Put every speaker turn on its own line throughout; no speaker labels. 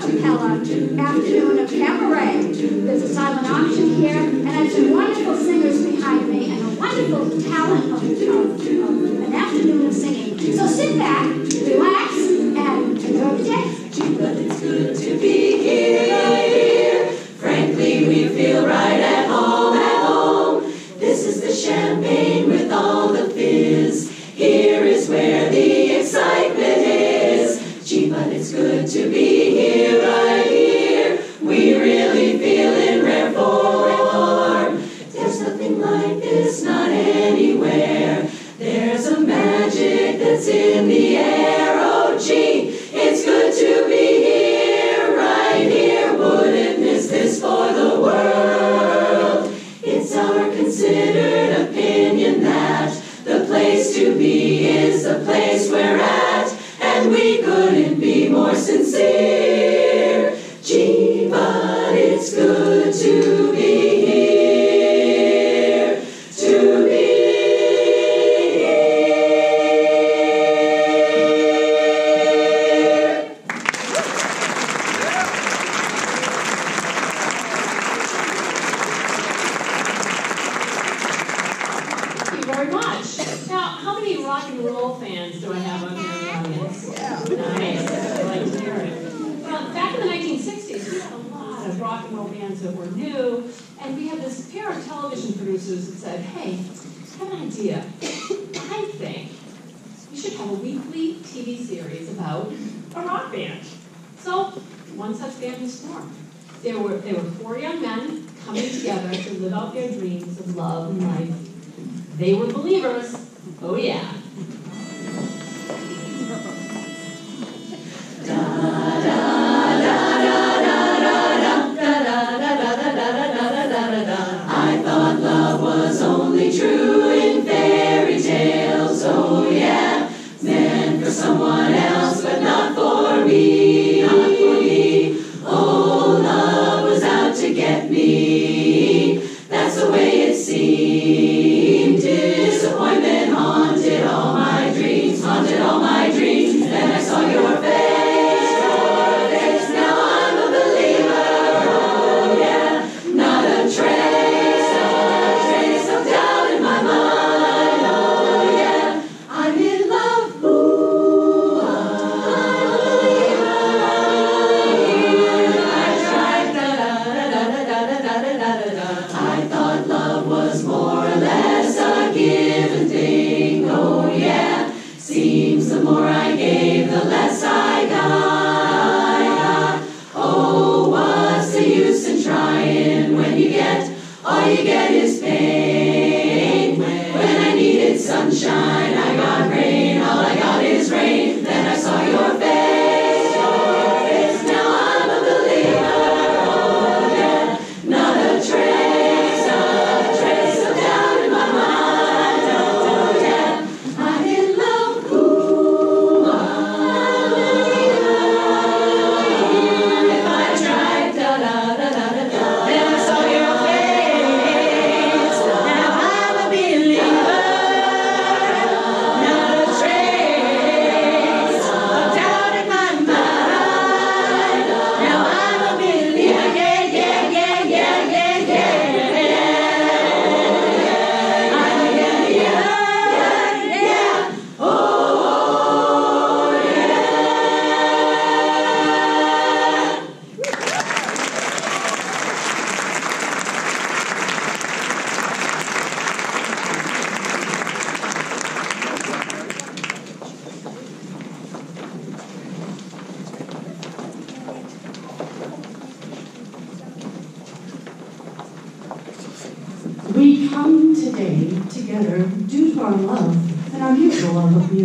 cappella afternoon of cabaret. There's a silent auction here, and I have some wonderful singers behind me and a wonderful talent of, of, of an afternoon of singing. So sit back, relax.
a
weekly TV series about a rock band. So one such band was formed. There were, there were four young men coming together to live out their dreams of love and life. They were believers, oh yeah,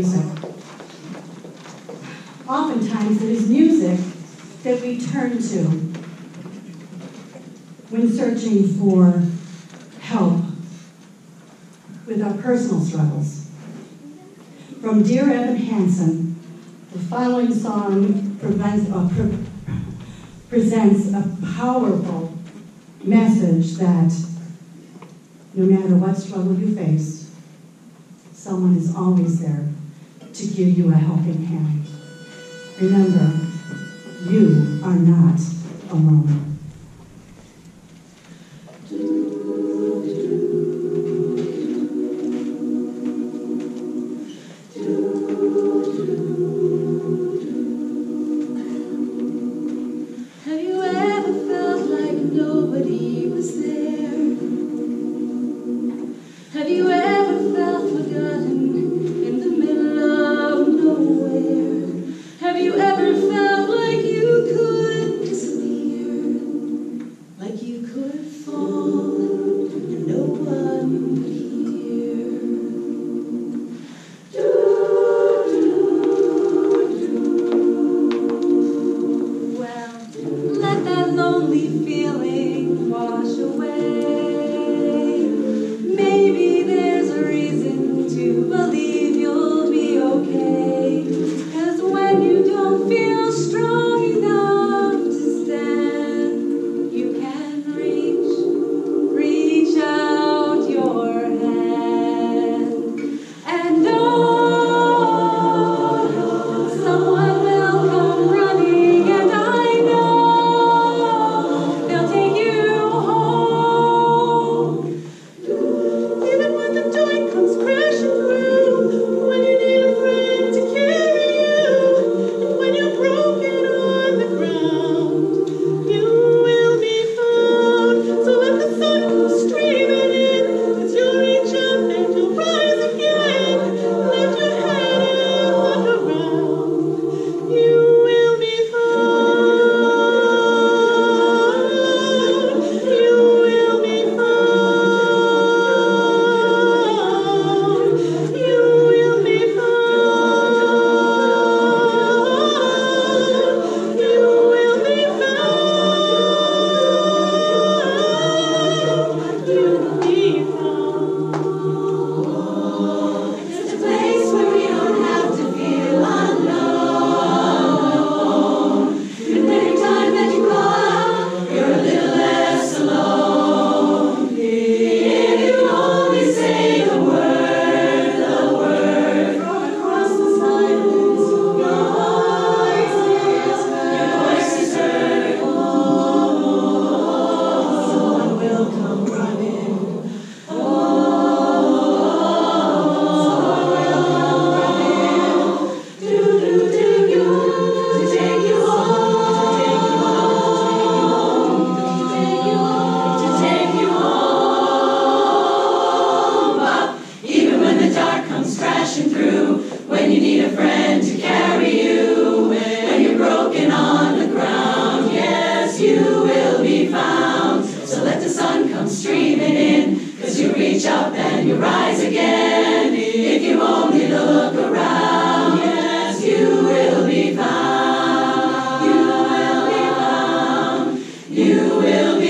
music. Oftentimes it is music that we turn to when searching for help with our personal struggles. From Dear Evan Hansen, the following song prevents, uh, pre presents a powerful message that no matter what struggle you face,
someone is always there to give you a helping hand. Remember, you are not alone.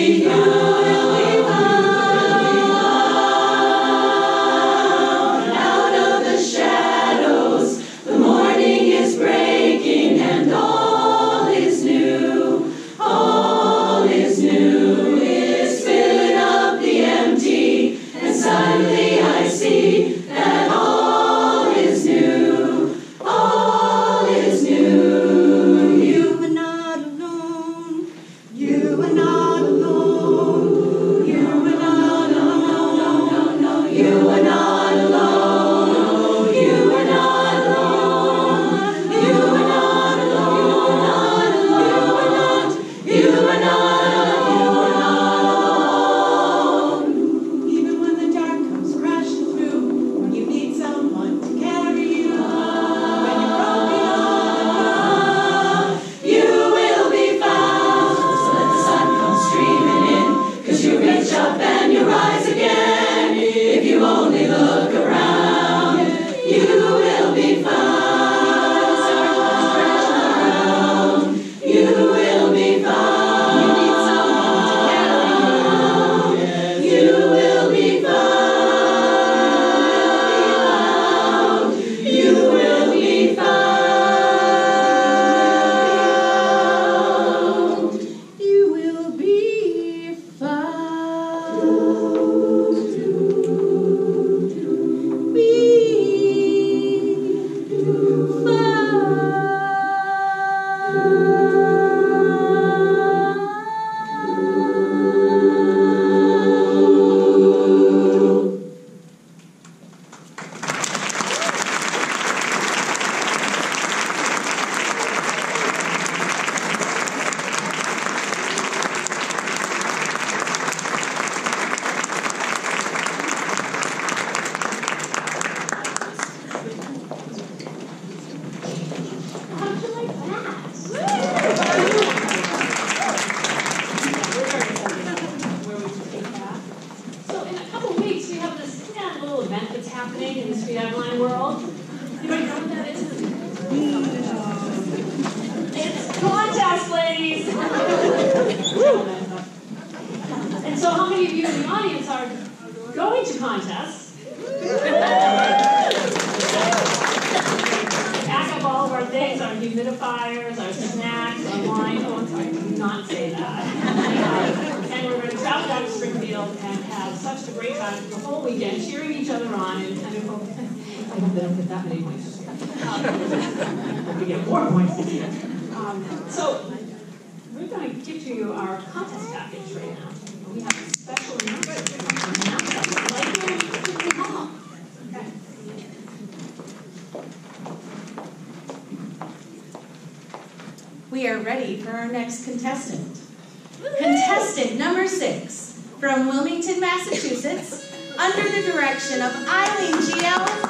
Yeah. you and I. field and have
such a great time the whole weekend, cheering each other on. And, and hope, I hope they don't get that many points. Um, we get more points. Um, so we're going to give to you our contest package right now. We have a special.
We are ready for our next contestant. Contestant number six from Wilmington, Massachusetts, under the direction of Eileen G.L.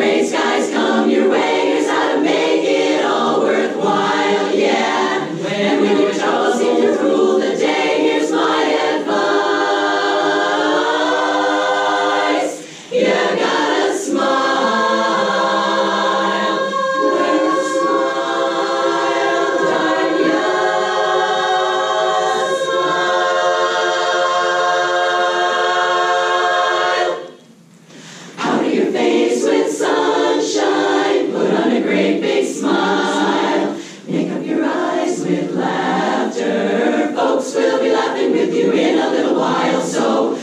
gray skies come your way, is how to make it all worthwhile, yeah. When, you in a little while, so